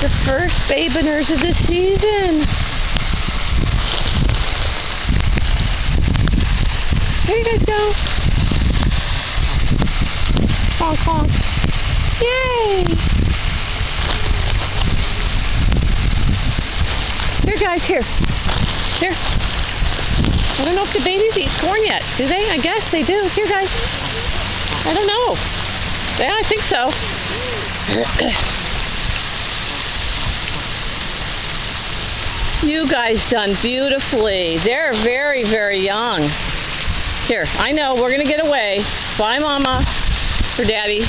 The first babiners of the season. Here you guys go. Honk honk. Yay! Here guys, here. Here. I don't know if the babies eat corn yet. Do they? I guess they do. Here guys. I don't know. Yeah, I think so. You guys done beautifully. They're very, very young. Here, I know, we're going to get away. Bye, Mama, for Daddy.